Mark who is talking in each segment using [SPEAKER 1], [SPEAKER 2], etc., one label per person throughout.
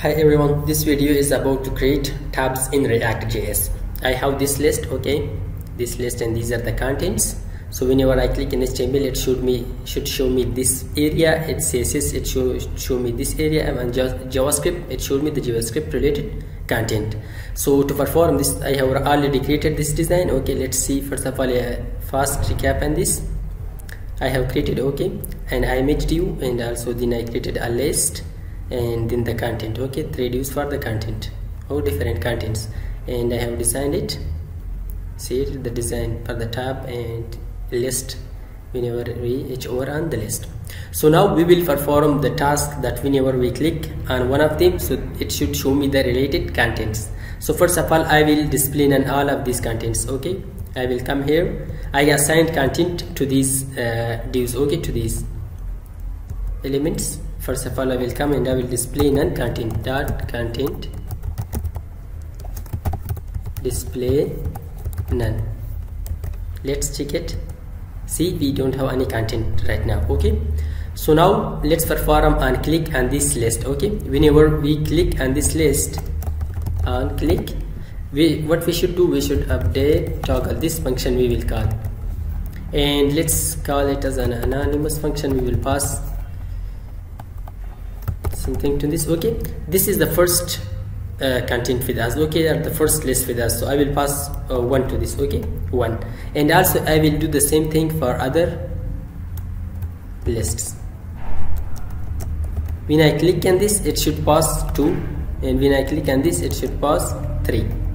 [SPEAKER 1] Hi everyone, this video is about to create tabs in React.js. I have this list, okay, this list and these are the contents. So whenever I click in HTML, it should me should show me this area. It CSS, it should show me this area, and JavaScript, it showed me the JavaScript related content. So to perform this, I have already created this design. Okay, let's see. First of all, a fast recap on this. I have created okay, and image view, and also then I created a list and then the content okay? Three views for the content. All different contents. And I have designed it. See it, the design for the tab and list. Whenever we h over on the list. So now we will perform the task that whenever we click on one of them so it should show me the related contents. So first of all I will display on all of these contents okay? I will come here. I assigned content to these uh, views okay? To these elements first of all I will come and I will display none content dot content display none. Let's check it. See we don't have any content right now okay? So now let's perform on click on this list okay? Whenever we click on this list on click we what we should do we should update toggle. This function we will call. And let's call it as an anonymous function. We will pass something to this. Okay this is the first uh, content with us. Okay the first list with us. So I will pass uh, one to this. Okay one. And also I will do the same thing for other lists. When I click on this it should pass 2 and when I click on this it should pass 3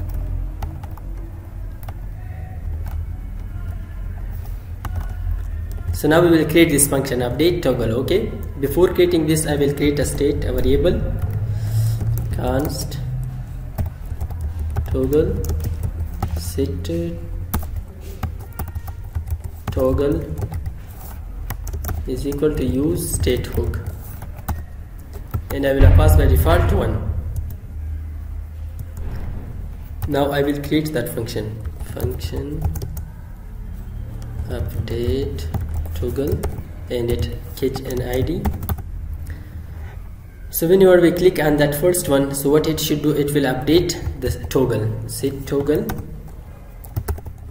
[SPEAKER 1] so now we will create this function update toggle okay? Before creating this I will create a state a variable const toggle set toggle is equal to use state hook. And I will pass by default to one. Now I will create that function. Function update toggle and it catch an ID so whenever we click on that first one so what it should do it will update the toggle. Set toggle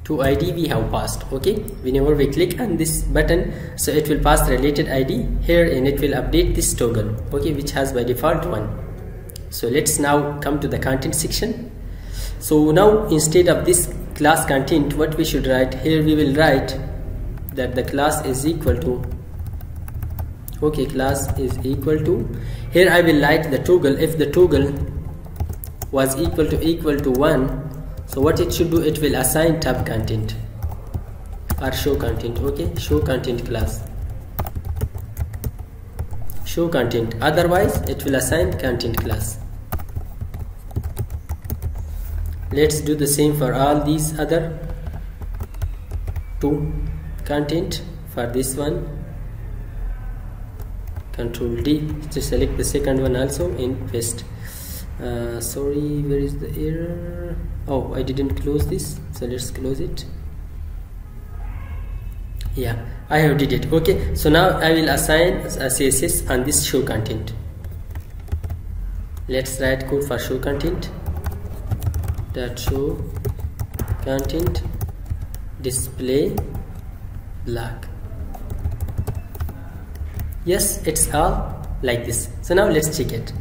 [SPEAKER 1] to ID we have passed okay? Whenever we click on this button so it will pass related ID here and it will update this toggle okay? Which has by default one. So let's now come to the content section. So now instead of this class content what we should write? Here we will write that the class is equal to okay class is equal to here I will write the toggle. If the toggle was equal to equal to 1 so what it should do it will assign tab content or show content okay show content class. Show content. Otherwise it will assign content class. Let's do the same for all these other two content for this one. Control D to select the second one also in paste. Uh, sorry where is the error? Oh I didn't close this so let's close it. Yeah I have did it. Okay so now I will assign a CSS on this show content. Let's write code for show content. Dot show content display black yes it's all like this. So now let's check it.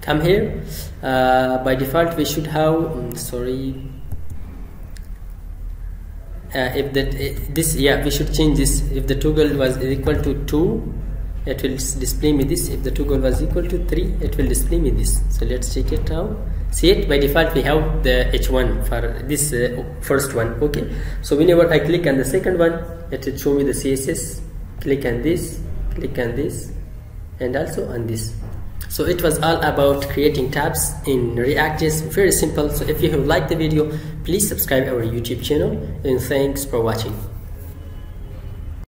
[SPEAKER 1] Come here. Uh, by default we should have um, sorry. Uh, if that uh, this yeah we should change this. If the toggle was equal to 2 it will display me this. If the toggle was equal to 3 it will display me this. So let's check it out. See it? By default we have the h1 for this uh, first one. Okay? So whenever i click on the second one it will show me the css click on this click on this and also on this. So it was all about creating tabs in react.js very simple. So if you have liked the video please subscribe our youtube channel. And thanks for watching